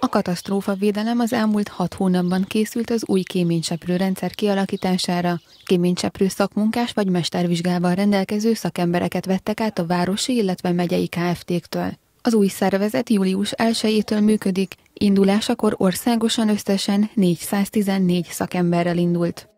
A katasztrófavédelem az elmúlt hat hónapban készült az új kéményseprő rendszer kialakítására. Kéményseprő szakmunkás vagy mestervizsgával rendelkező szakembereket vettek át a városi, illetve megyei KFT-któl. Az új szervezet július 1-től működik, indulásakor országosan összesen 414 szakemberrel indult.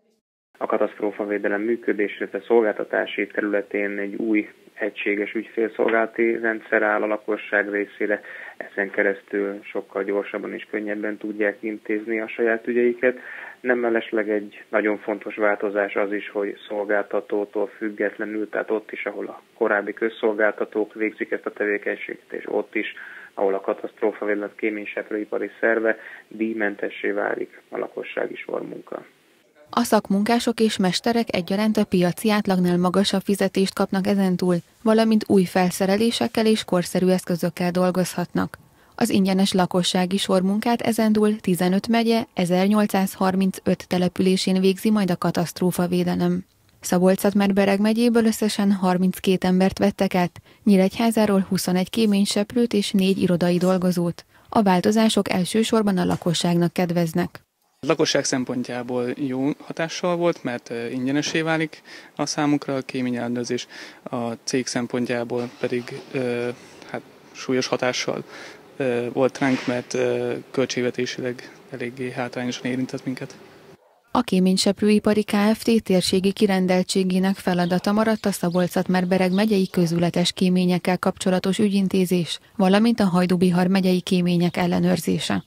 A katasztrófavédelem működés, illetve szolgáltatási területén egy új egységes ügyfélszolgálati rendszer áll a lakosság részére, ezen keresztül sokkal gyorsabban és könnyebben tudják intézni a saját ügyeiket. Nem mellesleg egy nagyon fontos változás az is, hogy szolgáltatótól függetlenül, tehát ott is, ahol a korábbi közszolgáltatók végzik ezt a tevékenységet, és ott is, ahol a katasztrófavédelem kéményseprőipari szerve díjmentessé válik a lakossági sormunka. A szakmunkások és mesterek egyaránt a piaci átlagnál magasabb fizetést kapnak ezentúl, valamint új felszerelésekkel és korszerű eszközökkel dolgozhatnak. Az ingyenes lakossági sormunkát ezentúl 15 megye 1835 településén végzi majd a katasztrófa védelem. Szabolcs-Bereg megyéből összesen 32 embert vettek át, Nyíregyházáról 21 kéményseprőt és 4 irodai dolgozót. A változások elsősorban a lakosságnak kedveznek. A lakosság szempontjából jó hatással volt, mert ingyenesé válik a számukra a kéményellenőrzés, a cég szempontjából pedig hát, súlyos hatással volt ránk, mert költségvetésileg eléggé hátrányosan érintett minket. A kéményseprőipari Kft. térségi kirendeltségének feladata maradt a szabolcs bereg megyei közületes kéményekkel kapcsolatos ügyintézés, valamint a Hajdubihar megyei kémények ellenőrzése.